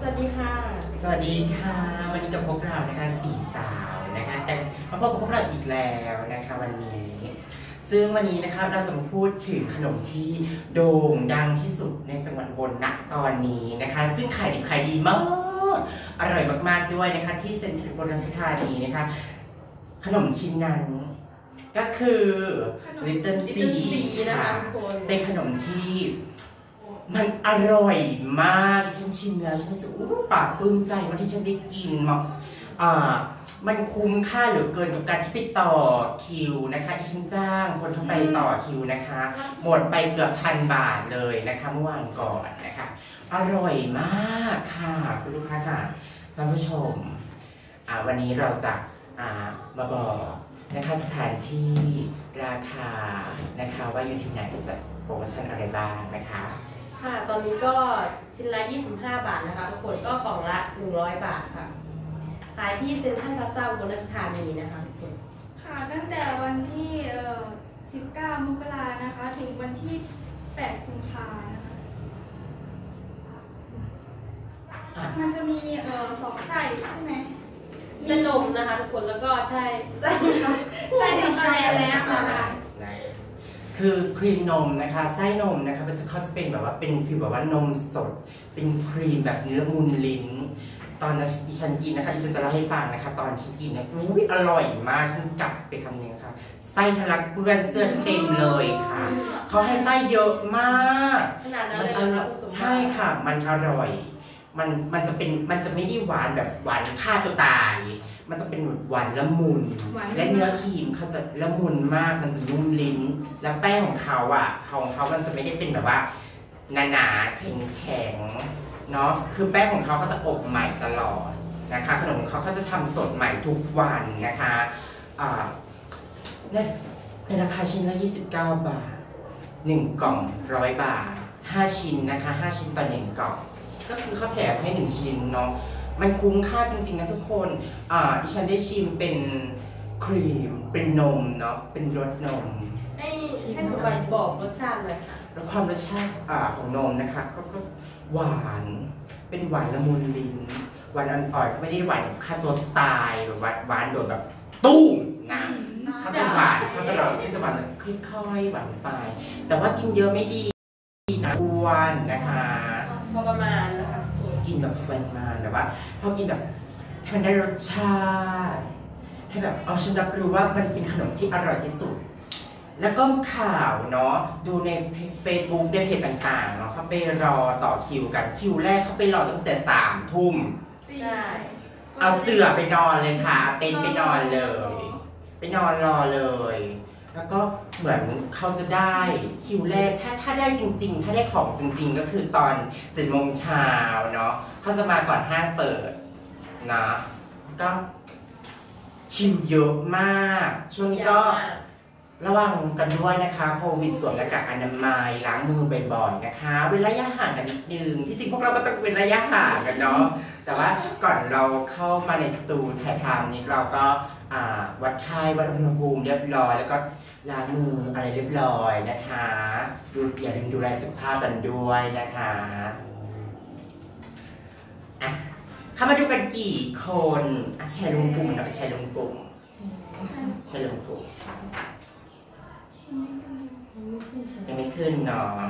สวัสดีค่ะ สวัสดีค่ะ วันนี้กับพวกเรานะคะสี่สาวนะคะกันมาพบกับพวกเราอีกแล้วนะคะวันนี้ ซึ่งวันนี้นะคะเราจะมาพูดถึงขนมที่โด่งดังที่สุดในจังหวัดอุบลณตอนนี้นะคะ ซึ่งขายดิบขายดีมาก อร่อยมากๆด้วยนะคะ ที่เซ็นทรัลอุบลราชธานีนะคะ ขนมชิ้นนั้นก็คือ Little Little Sea Sea นะคะค่ะทุกคนเป็นขนมที่ มันอร่อยมากฉันชิมแล้วฉันรู้สึกอู้ปากปลื้มใจวันที่ฉันได้กินเหมาะอ่ามันคุ้มค่าเหลือเกินกับการที่ไปต่อคิวนะคะดิฉันจ้างคนเข้าไปต่อคิวนะคะ หมดไปเกือบพันบาทเลยนะคะเมื่อวานก่อนนะคะ อร่อยมากค่ะคุณลูกค้าค่ะท่านผู้ชมอ่าวันนี้เราจะอ่ามาบอกนะคะสถานที่ราคานะคะว่าอยู่ที่ไหนจะโปรโมชั่นอะไรบ้างนะคะ ค่ะ ตอนนี้ก็ชิ้นละ 25 บาทนะคะทุกคนก็กล่องละ 100 บาทค่ะ ขายที่เซ็นทรัลพลาซ่าอุบลราชธานีนะคะทุกคนค่ะตั้งแต่วันที่เอ่อ19 มกรานะคะ ถึงวันที่ 8 กุมภานะคะอะมันจะมีเอ่อสองไส้ใช่ไหมไส้นมนะคะทุกคนแล้วก็ใช่ ไส้ไส้ช็อกโกแลตแล้วค่ะนะ คือครีมนมนะคะไส้นมนะคะมันจะเขาจะเป็นแบบว่าเป็น feel แบบว่านมสด เป็นครีมแบบเนื้อละมุนลิ้น ตอนนั้นดิฉันกินนะคะดิฉันจะเล่าให้ฟังนะคะ ตอนฉันกินเนี่ยอุ้ยอร่อยมากฉันกัดไปคำนึงค่ะไส้ทะลักเปื้อนเสื้อฉันเต็มเลยค่ะเขาให้ไส้เยอะมากขนาดนั้นมันเลยอร่อยนะร่คะคุณสมบัติ ใช่ค่ะ มันอร่อย มันมันจะเป็นมันจะไม่ได้หวานแบบหวานฆ่าตัวตาย มันจะเป็นหวานละมุน หวานและเนื้อครีมเขาจะละมุนมากมันจะนุ่มลิ้น แล้วแป้งของเขาอะของเขามันจะไม่ได้เป็นแบบว่าหนาๆแข็งๆเนาะคือแป้งของเขาเขาจะอบใหม่ตลอดนะคะ ขนมของเขาเขาจะทำสดใหม่ทุกวันนะคะอ่าในในราคาชิ้นละ 29 บาท 1 กล่องร้อยบาท 5 ชิ้นนะคะ 5 ชิ้นต่อ 1 กล่อง ก็คือเขาแถมให้1ชิ้นเนาะมันคุ้มค่าจริงๆนะทุกคนอ่าดิฉันได้ชิมเป็นครีมเป็นนมเนาะเป็นรสนม ให้ให้สมบัติบอกรสชาติเลยค่ะแล้วความรสชาติอ่าของนมนะคะเขาก็หวานเป็นหวานละมุนลิ้นหวานอ่อนๆไม่ได้หวานฆ่าตัวตายแบบหวานหวานโดดแบบตุ้มนะเขาจะหวานเขาจะเราที่จะหวานแบบค่อยๆหวานไป แต่ว่ากินเยอะไม่ดี นแบบประมาณแบบว่าพอกินแบบให้มันได้รสชาติ ให้แบบเอาฉันรับรู้ว่ามันเป็นขนมที่อร่อยที่สุด แล้วก็ข่าวเนาะดูในเฟซบุ๊กในเพจต่างๆเนาะเขาไปรอต่อคิวกันคิวแรกเขาไปรอตั้งแต่สามทุ่ม จริง ใช่เอาเสื่อไปนอนเลยค่ะ เต็นท์ไปนอนเลย ไปนอนรอเลย แล้วก็เหมือนเขาจะได้คิวแรกถ้าถ้าได้จริง ๆ ถ้าได้ของจริง ๆ ก็คือตอนเจ็ดโมงเช้าเนาะเขาจะมาก่อนห้างเปิดนะก็คิวเยอะมาก ช่วงนี้ก็ยาวมากระวังกันด้วยนะคะโควิดสวมหน้ากากอนามัยล้างมือบ่อยๆนะคะเว้นระยะห่างกันนิดนึงที่จริงพวกเราก็ต้องเว้นระยะห่างกันเนาะแต่ว่าก่อนเราเข้ามาในสตูถ่ายทำนี้เราก็อ่า วัดไข้วัดอุณหภูมิเรียบร้อย แล้วก็ล้างมืออะไรเรียบร้อยนะคะดูอย่าลืมดูแลสุขภาพกันด้วยนะคะอะเข้ามาดูกันกี่คนอะแชร์ลงกลุ่มนะแชร์ลงกลุ่มแชร์ลงกลุ่มยังไม่ขึ้นเนาะ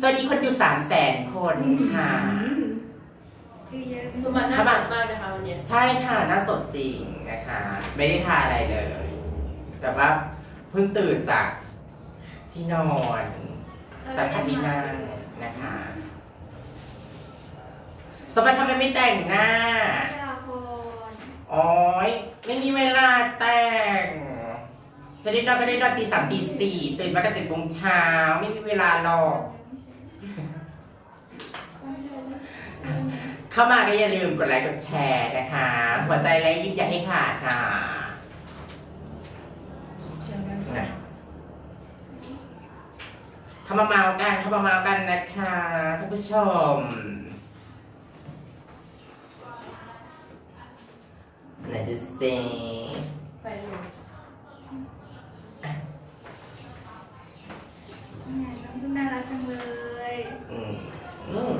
สวัสดีคนดูสามแสนคนค่ะ คือเยอะคุณสมบัติน่ารักมากนะคะวันเนี้ยใช่ค่ะน่าสดจริงนะคะ ไม่ได้ทาอะไรเลย แบบว่าเพิ่งตื่นจากที่นอน จากพระที่นั่งนะคะ สมบัติทำไมไม่แต่งหน้าชลาพรโอ้ยไม่มีเวลาแต่งฉันได้นอนก็ได้นอนตีสามตีสี่ตื่นมาก็เจ็ดโมงเช้าไม่มีเวลาหรอก เข้ามาก็อย่าลืมกดไลค์กดแชร์นะคะ หัวใจและยิ้มอย่าให้ขาดค่ะนะเข้ามาเมากันเข้ามาเมากันนะคะท่านผู้ชมไหนดูสเต ไปเลย น่ารักจังเลย อืมอืม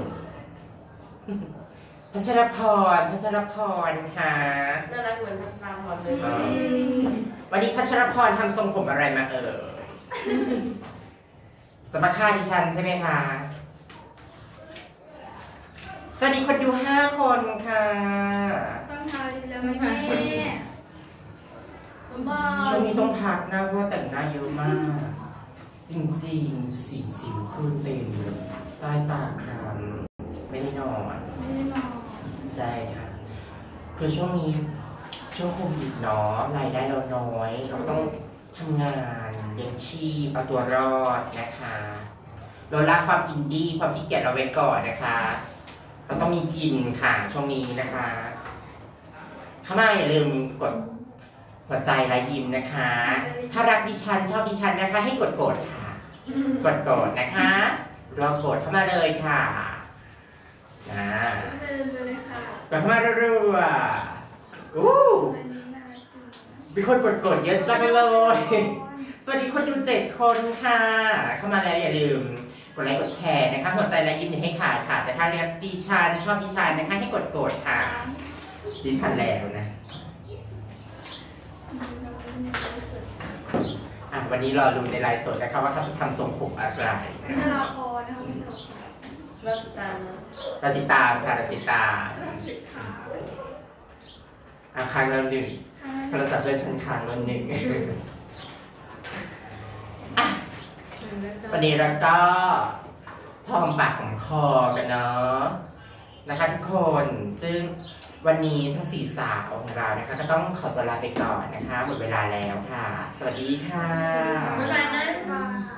พัชรพร พัชรพรค่ะ น่ารักเหมือนพัชราพรเลยอืม วันนี้พัชรพรทำทรงผมอะไรมาเอ่ยจะมาฆ่าดิฉันใช่ไหมคะ สวัสดีคนดูห้าคนค่ะ ต้องทาลิปแล้วไหมแม่สมบัช่วงตินี้ต้องพักนะเพราะว่าแต่งหน้าเยอะมาก จริงๆ สีสิวขึ้นเต็มเลยใต้ตาคล้ำไม่ได้นอน ไม่ได้นอน ใช่ค่ะ คือช่วงนี้ช่วงโควิดเนาะรายได้เราน้อย เราต้องทำงานเลี้ยงชีพเอาตัวรอดนะคะลดละความอินดี้ความขี้เกียจเราไว้ก่อนนะคะ เราต้องมีกินค่ะช่วงนี้นะคะเข้ามาอย่าลืมกดหัวใจลายยิ้มนะคะ ถ้ารักดิฉันชอบดิฉันนะคะ ให้กดกดค่ะ กดกดนะคะรอกดเข้ามาเลยค่ะ นะไปเลยค่ะกดเข้ามารัวๆอู้วันนี้น่าตื่นมีคนกดกดเยอะจังเลย สวัสดีคนดูเจ็ดคนค่ะ เข้ามาแล้วอย่าลืมกดไลค์กดแชร์นะคะหัวใจและยิ้มอย่าให้ขาดค่ะ แต่ถ้าเรียกดิฉันชอบดิฉันนะคะให้กดกดค่ะลิ้นพันแล้วนะอะวันนี้รอดูในไลฟ์สดนะคะว่าเขาจะทำทรงผมอะไรไม่ใช่ลาพรนะคะ ไม่ใช่ลาพรเลิกตามนะเราติดตามค่ะเราติดตามสุดขาวอะครั้งละหนึ่งค่ะโทรศัพท์เลื่อนชั้นค้างละหนึ่งวันนี้เราก็พอมปากของคอกันเนาะนะคะทุกคนซึ่งวันนี้ทั้งสี่สาวของเรานะคะ ก็ต้องขอตัวลาไปก่อนนะคะ หมดเวลาแล้วค่ะ สวัสดีค่ะบ๊ายบายนะบ๊ายบาย